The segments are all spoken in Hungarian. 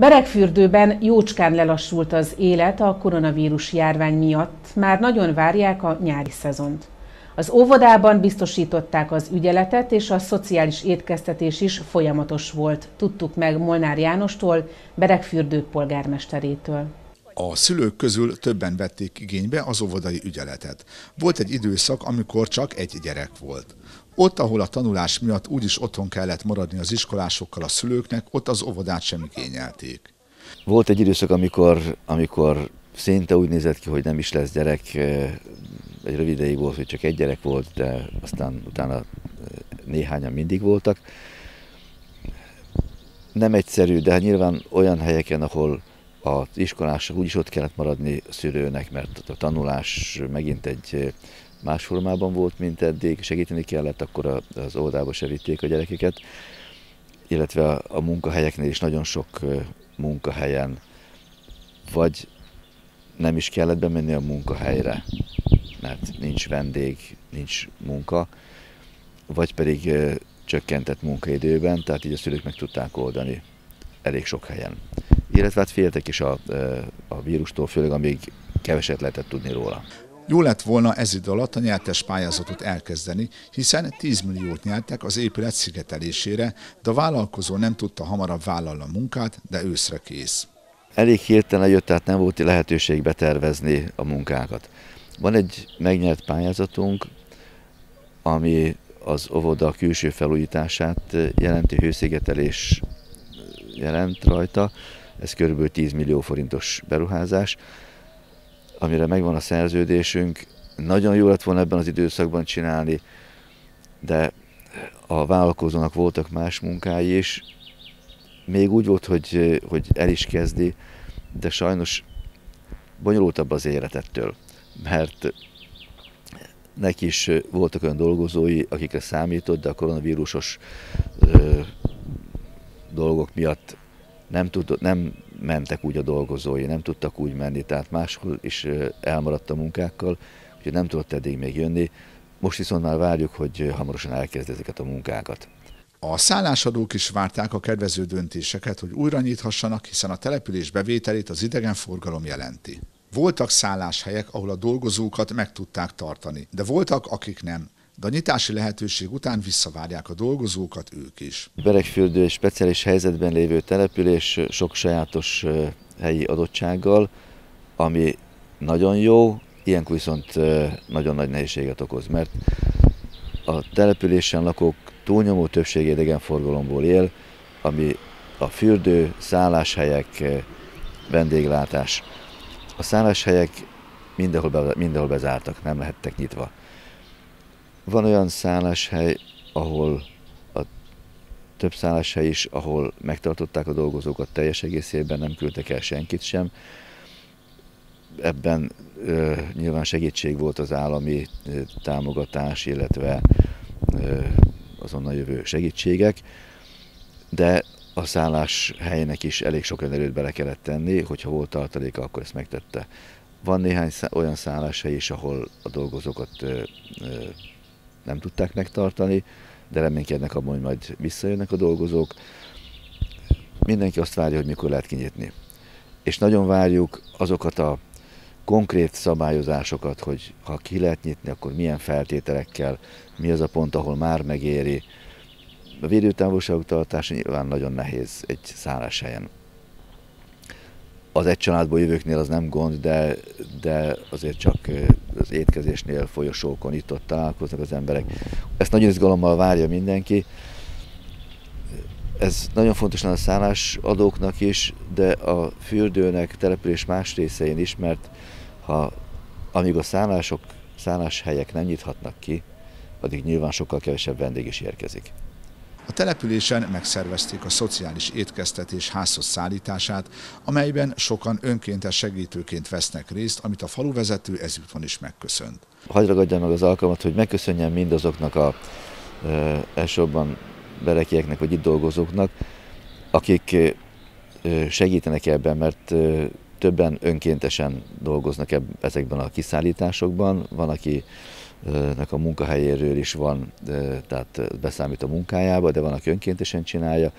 Beregfürdőben jócskán lelassult az élet a koronavírus járvány miatt, már nagyon várják a nyári szezont. Az óvodában biztosították az ügyeletet, és a szociális étkeztetés is folyamatos volt, tudtuk meg Molnár Jánostól, Beregfürdő polgármesterétől. A szülők közül többen vették igénybe az óvodai ügyeletet. Volt egy időszak, amikor csak egy gyerek volt. Ott, ahol a tanulás miatt úgyis otthon kellett maradni az iskolásokkal a szülőknek, ott az óvodát sem igényelték. Volt egy időszak, amikor, amikor szinte úgy nézett ki, hogy nem is lesz gyerek. Egy rövid ideig volt, hogy csak egy gyerek volt, de aztán utána néhányan mindig voltak. Nem egyszerű, de nyilván olyan helyeken, ahol az iskolások úgyis ott kellett maradni a szülőnek, mert a tanulás megint egy más formában volt, mint eddig, segíteni kellett, akkor az óvodába se vitték a gyerekeket, illetve a munkahelyeknél is nagyon sok munkahelyen vagy nem is kellett bemenni a munkahelyre, mert nincs vendég, nincs munka, vagy pedig csökkentett munkaidőben, tehát így a szülők meg tudták oldani elég sok helyen. Illetve hát féltek is a, a vírustól, főleg amíg keveset lehetett tudni róla. Jó lett volna ez idő alatt a nyertes pályázatot elkezdeni, hiszen 10 milliót nyertek az épület szigetelésére, de a vállalkozó nem tudta hamarabb vállalni a munkát, de őszre kész. Elég hirtelen jött, tehát nem volt lehetőség betervezni a munkákat. Van egy megnyert pályázatunk, ami az óvoda külső felújítását jelenti, hőszigetelés jelent rajta. Ez kb. 10 millió forintos beruházás amire megvan a szerződésünk. Nagyon jó lett volna ebben az időszakban csinálni, de a vállalkozónak voltak más munkái is. Még úgy volt, hogy, hogy el is kezdi, de sajnos bonyolultabb az életettől, mert neki is voltak olyan dolgozói, akikre számított, de a koronavírusos ö, dolgok miatt nem, tudott, nem mentek úgy a dolgozói, nem tudtak úgy menni, tehát máshol is elmaradt a munkákkal, úgyhogy nem tudott eddig még jönni. Most viszont már várjuk, hogy hamarosan elkezd ezeket a munkákat. A szállásadók is várták a kedvező döntéseket, hogy újra nyithassanak, hiszen a település bevételét az idegenforgalom jelenti. Voltak szálláshelyek, ahol a dolgozókat meg tudták tartani, de voltak, akik nem de a nyitási lehetőség után visszavárják a dolgozókat ők is. Beregfürdő egy speciális helyzetben lévő település sok sajátos helyi adottsággal, ami nagyon jó, ilyenkor viszont nagyon nagy nehézséget okoz, mert a településen lakók túlnyomó többsége idegenforgalomból él, ami a fürdő, szálláshelyek, vendéglátás. A szálláshelyek mindenhol, be, mindenhol bezártak, nem lehettek nyitva. Van olyan szálláshely, ahol a több szálláshely is, ahol megtartották a dolgozókat teljes egészében, nem küldtek el senkit sem. Ebben ö, nyilván segítség volt az állami ö, támogatás, illetve ö, azonnal jövő segítségek, de a szállás helynek is elég sok erőt bele kellett tenni, hogyha volt tartaléka, akkor ezt megtette. Van néhány olyan szálláshely is, ahol a dolgozókat ö, ö, nem tudták megtartani, de reménykednek abban, hogy majd visszajönnek a dolgozók. Mindenki azt várja, hogy mikor lehet kinyitni. És nagyon várjuk azokat a konkrét szabályozásokat, hogy ha ki lehet nyitni, akkor milyen feltételekkel, mi az a pont, ahol már megéri. A védőtávolságú tartása nyilván nagyon nehéz egy szálláshelyen az egy családból jövőknél az nem gond, de, de azért csak az étkezésnél, folyosókon itt-ott találkoznak az emberek. Ezt nagyon izgalommal várja mindenki. Ez nagyon fontos a szállásadóknak is, de a fürdőnek, település más részein is, mert ha amíg a szállások, szálláshelyek nem nyithatnak ki, addig nyilván sokkal kevesebb vendég is érkezik. A településen megszervezték a szociális étkeztetés házhoz szállítását, amelyben sokan önkéntes segítőként vesznek részt, amit a faluvezető ezúton is megköszönt. Hagy ragadjam meg az alkalmat, hogy megköszönjem mindazoknak a e, elsőbben berekieknek, vagy itt dolgozóknak, akik segítenek ebben, mert többen önkéntesen dolgoznak ezekben a kiszállításokban. Van, aki nek a munkahelyéről is van, tehát beszámít a munkájába, de van, aki önkéntesen csinálja,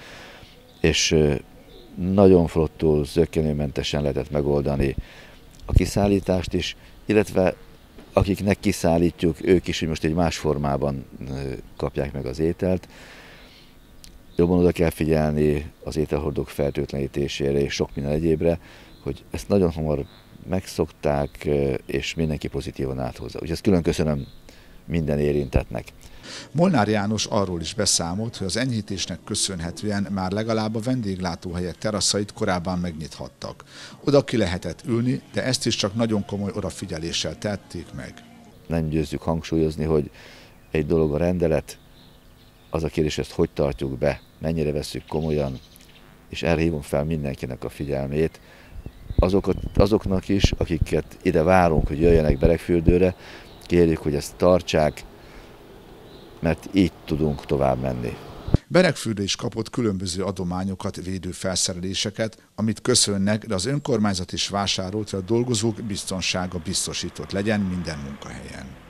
és nagyon flottul, zöggenőmentesen lehetett megoldani a kiszállítást is, illetve akiknek kiszállítjuk, ők is, hogy most egy más formában kapják meg az ételt. Jobban oda kell figyelni az ételhordók fertőtlenítésére és sok minden egyébre, hogy ezt nagyon hamar megszokták, és mindenki pozitívan áthozza. Úgyhogy ezt külön köszönöm minden érintetnek. Molnár János arról is beszámolt, hogy az enyhítésnek köszönhetően már legalább a vendéglátóhelyek teraszait korábban megnyithattak. Oda ki lehetett ülni, de ezt is csak nagyon komoly odafigyeléssel tették meg. Nem győzzük hangsúlyozni, hogy egy dolog a rendelet, az a kérdés, ezt hogy tartjuk be, mennyire veszük komolyan, és erre hívom fel mindenkinek a figyelmét, azokat, azoknak is, akiket ide várunk, hogy jöjjenek Beregfürdőre, kérjük, hogy ezt tartsák, mert így tudunk tovább menni. Beregfürdő is kapott különböző adományokat, védő felszereléseket, amit köszönnek, de az önkormányzat is vásárolt, hogy a dolgozók biztonsága biztosított legyen minden munkahelyen.